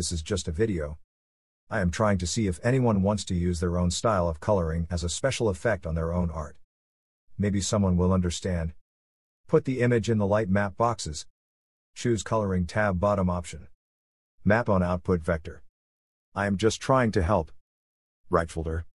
This is just a video. I am trying to see if anyone wants to use their own style of coloring as a special effect on their own art. Maybe someone will understand. Put the image in the light map boxes. Choose Coloring tab bottom option. Map on output vector. I am just trying to help. Right folder.